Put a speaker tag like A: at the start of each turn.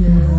A: Yeah.